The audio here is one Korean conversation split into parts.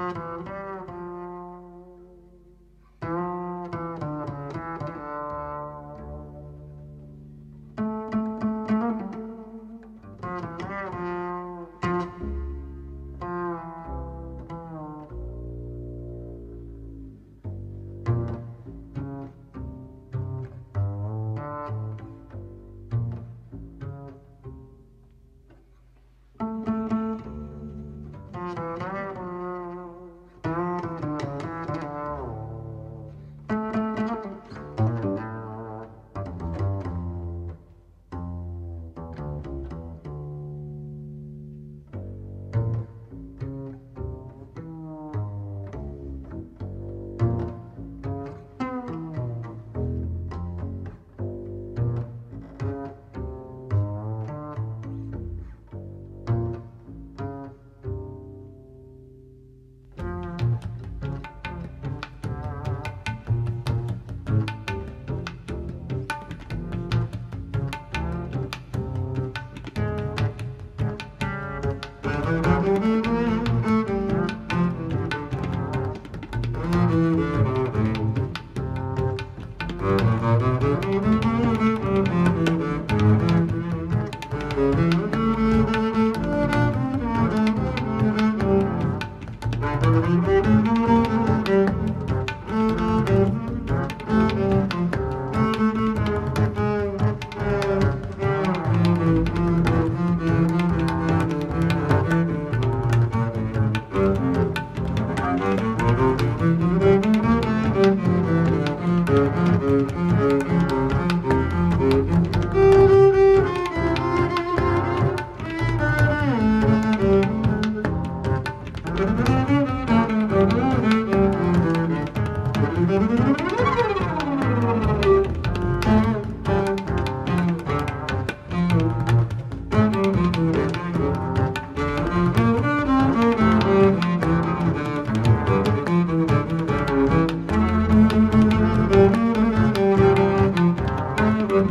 Música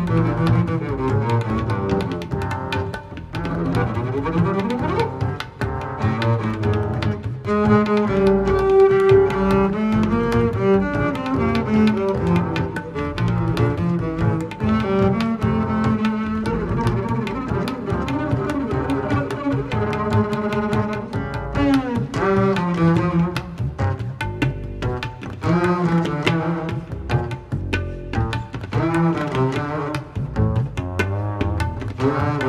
thank you Bye.